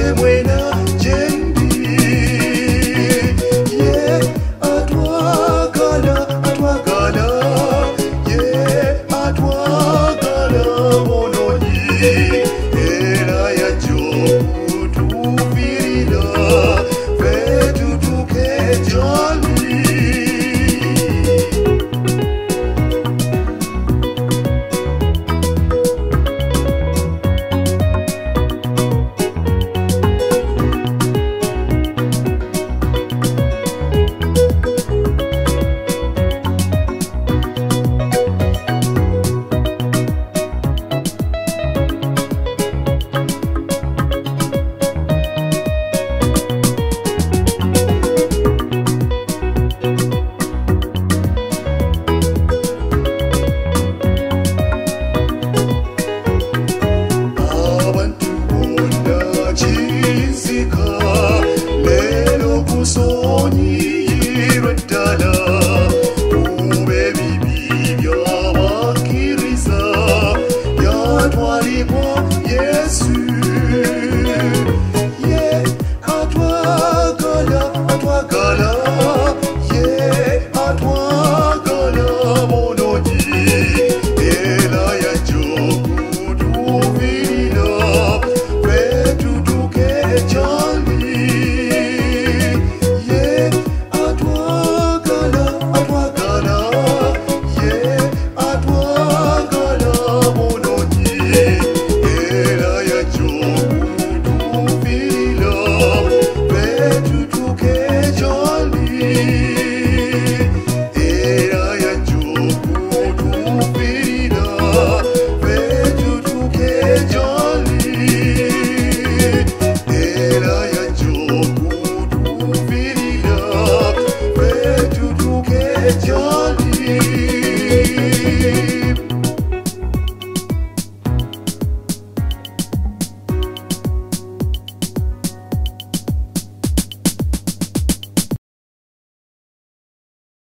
We.